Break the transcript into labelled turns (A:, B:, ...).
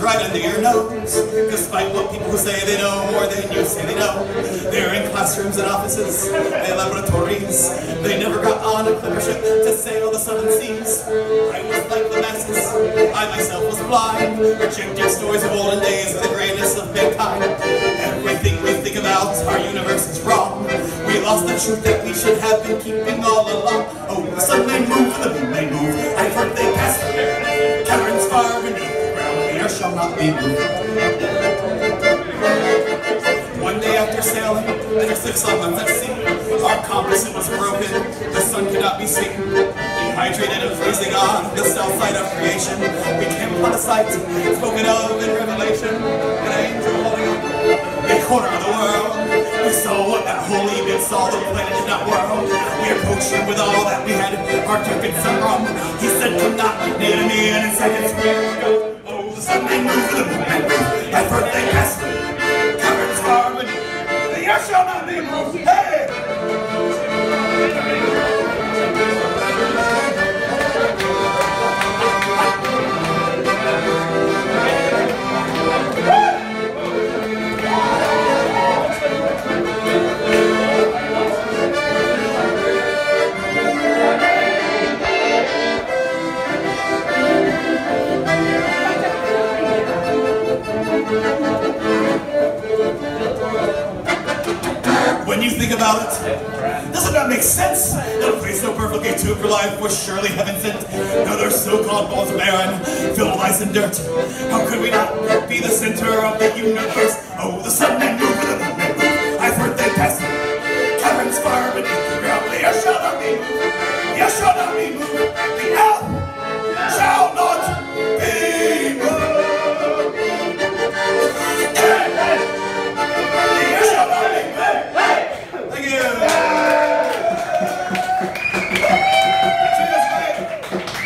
A: right under your nose. Despite what people who say they know more than you say they know. They're in classrooms and offices and laboratories. They never got on a clipper ship to sail the southern seas. I was like the masses. I myself was blind, rejecting stories of olden days with the greatness of mankind. Everything we think about our universe is wrong. We lost the truth that we should have been keeping all along. Oh, Moved. One day after sailing, after six months at sea, our compass was broken, the sun could not be seen. Dehydrated and freezing on the south side of creation, we came upon a sight spoken of in Revelation, an angel holding up a corner of the world. We saw what that holy man saw, the planet did not world. We approached him with all that we had, our and some rum. He said, come not near me, and in seconds we were gone. Oh, the sun may move, the It, doesn't that make sense? A place so perfectly tuned for life was surely heaven sent. Now their so-called balls barren, filled with ice and dirt. How could we not be the center of the universe? Oh, the sun may move and the may move. I've heard they pass caverns far beneath the ground. The earth shall not be moved. The earth shall not be moved. The